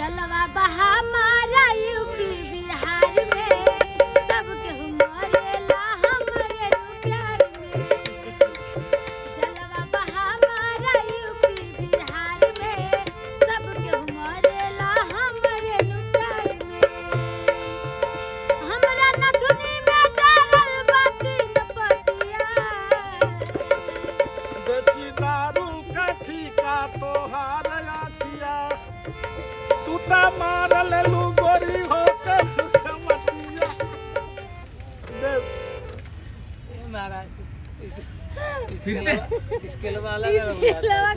जलवा बहा मारा यूपी बिहार में। सबके मरेला हमरे प्यार में। जलवा बहा मारा यूपी बिहार में। हमरे प्यार में। हमरा में न पतिया दारू का तू ता मार लेलू गोरी हो के सुखमतिया देस फिर से। इसके अलावा अलग अलग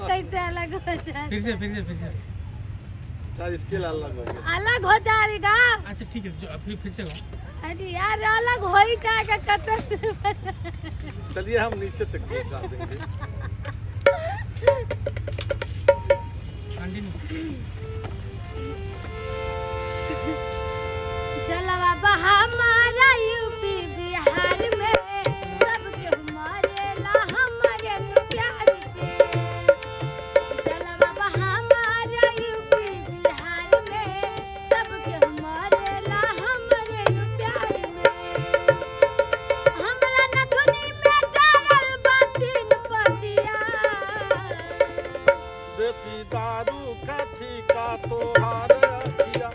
कैसे अलग हो जाए फिर से फिर से फिर से। इसके अलग हो अलग हो जाएगा? अच्छा ठीक है जो अभी फिर से अरे यार अलग हो ही जाएगा कतर चलिए हम नीचे से देंगे। दारू का ठीका तोहार आखिया